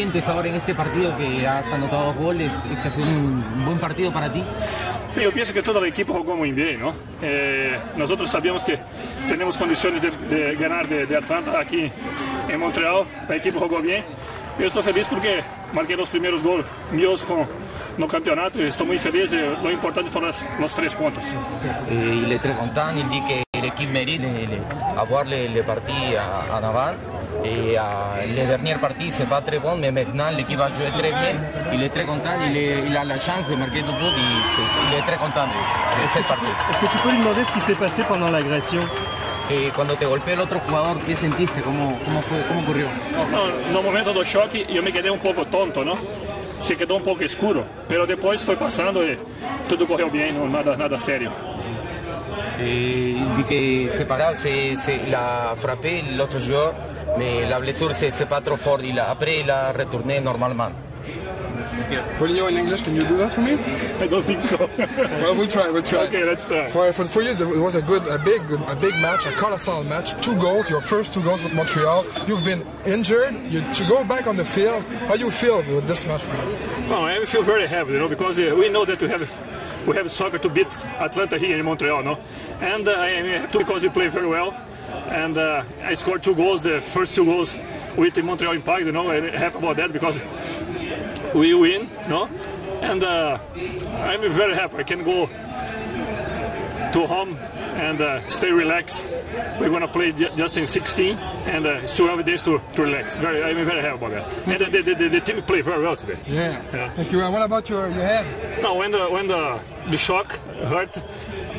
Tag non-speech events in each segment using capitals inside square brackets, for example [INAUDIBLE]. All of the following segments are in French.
sientes ahora en este partido que has anotado dos goles? ¿Este ha sido un buen partido para ti? Sí, yo pienso que toda la equipo jugó muy bien, ¿no? Eh, nosotros sabíamos que tenemos condiciones de, de ganar de, de, Atlanta aquí en Montreal, el equipo jugó bien. Yo estoy feliz porque marqué los primeros goles míos con, no campeonato y estoy muy feliz. Lo importante fueron los, los tres puntos. Et il est très content, il dit que l'équipe mérite avoir les, les parties en avant. Et euh, les dernières parties, c'est pas très bon, mais maintenant l'équipe a joué très bien. Il est très content, il, est, il a la chance de marquer tout but, il, il est très content de, de cette partie. Est-ce que tu peux lui demander ce qui s'est passé pendant l'agression? Eh, cuando te golpeó el otro jugador, ¿qué sentiste? ¿Cómo, cómo, fue, cómo ocurrió? No, no momento do choque, eu me quedei um pouco tonto, não? Se quedou um pouco escuro, mas depois foi passando e tudo correu bem, não, nada, nada il dit que c'est- il a frappé l'autre joueur, mais la blessure, c'est, c'est pas trop fort. Il a- après, il a retourné normalement. Polino in English, can you do that for me? I don't think so. Well, we'll try, we'll try. okay, let's try. For, for, for you, it was a good, a big, a big match, a colossal match. Two goals, your first two goals with Montreal. You've been injured. You to go back on the field. How you feel with this match? Well, I feel very happy, you know, because uh, we know that we have we have soccer to beat Atlanta here in Montreal, no? And uh, I am happy because we play very well. And uh, I scored two goals, the first two goals with the Montreal Impact, you know, and I'm happy about that because we win, no? And uh, I'm very happy. I can go to home and uh, stay relaxed. We're gonna play just in 16 and uh, still have days to, to relax. Very, I'm very happy about that. And the, the, the, the team played very well today. Yeah. Yeah. Thank you. And what about your, your head? No, when the when the the shock hurt,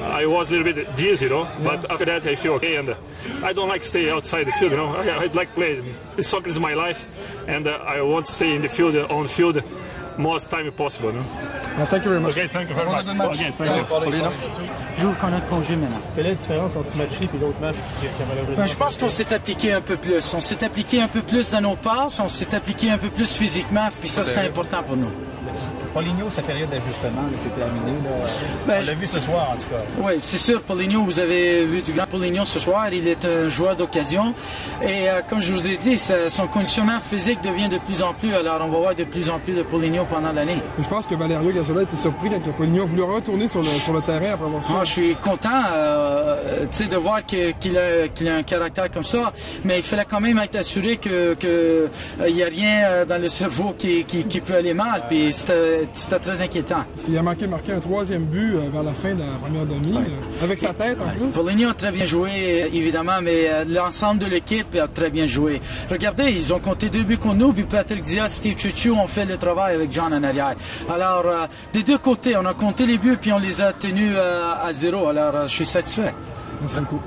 I was a little bit dizzy, you know. But after that, I feel okay, and uh, I don't like stay outside the field, you know. [LAUGHS] I, I like play. Soccer is my life, and uh, I want to stay in the field, uh, on the field, most time possible. You know? Well, thank you very much. Okay, thank you very much. good match? Okay, thank you. Thanks, Polino. joue qu'on a de congé maintenant. Quelle est la différence entre ce match-ci et Ben, je pense qu'on s'est appliqué un peu plus. On s'est appliqué un peu plus dans nos passes, on s'est appliqué un peu plus physiquement, puis ça, c'est important pour nous. Paulinho, sa période d'ajustement, c'est terminé. Là. Ben, On je- l'a vu ce soir, en tout cas. Oui, c'est sûr, Paulinho, vous avez vu du grand Paulinho ce soir. Il est un joueur d'occasion. Et euh, comme je vous ai dit, son conditionnement physique devient de plus en plus. Alors, on va voir de plus en plus de Paulinho pendant l'année. Je pense que Valerio Gazzola était surpris quand Polino a voulu retourner sur le, sur le terrain après avoir je suis content euh, de voir que- qu'il a, un caractère comme ça, mais il fallait quand même être assuré que qu'il n'y a rien euh, dans le cerveau qui, qui, qui peut aller mal. Puis c'était c'était très inquiétant. Parce qu'il a manqué marquer un troisième but euh, vers la fin de la première demi, euh, avec sa tête en plus. Paulinho a très bien joué, évidemment, mais euh, l'ensemble de l'équipe a très bien joué. Regardez, ils ont compté deux buts contre nous, puis Patrick Diaz, Steve Chuchu ont fait le travail avec John en arrière. Alors, euh, des deux côtés, on a compté les buts, puis on les a tenus euh, à zéro. Alors, euh, je suis satisfait. Merci beaucoup.